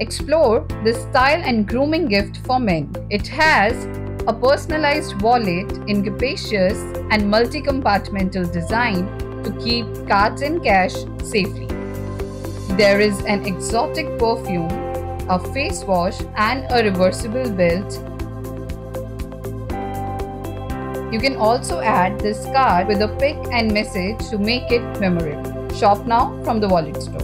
Explore this style and grooming gift for men. It has a personalized wallet in capacious and multi-compartmental design to keep cards and cash safely. There is an exotic perfume, a face wash and a reversible belt. You can also add this card with a pic and message to make it memorable. Shop now from the Wallet Store.